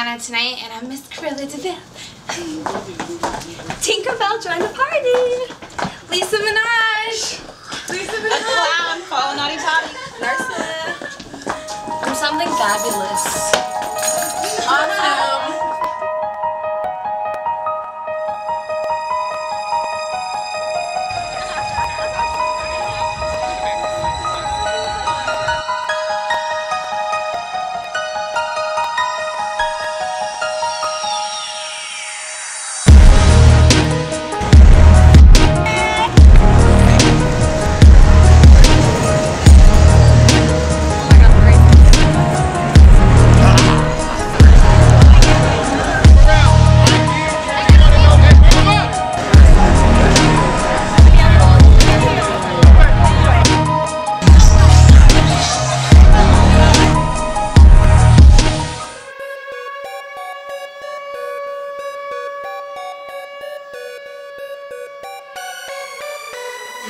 Hannah tonight, and I'm Miss Cruella De Vil. Tinkerbell joined the party. Lisa Minaj. Lisa Minaj. Clown, follow Naughty Toddy. Narsa. I'm something fabulous. Awesome.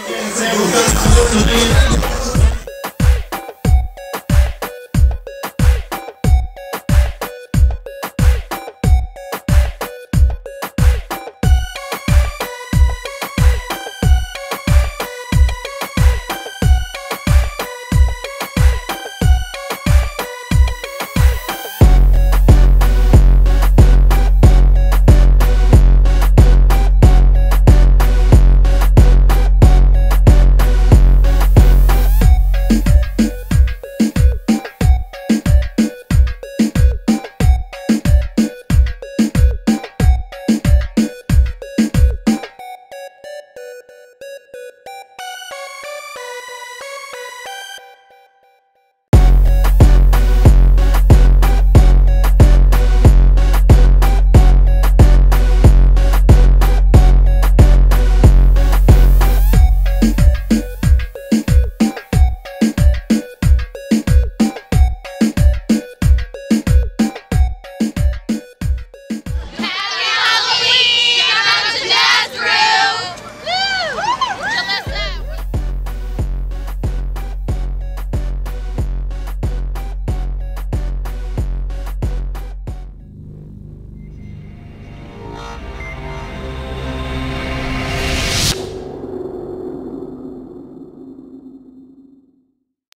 You.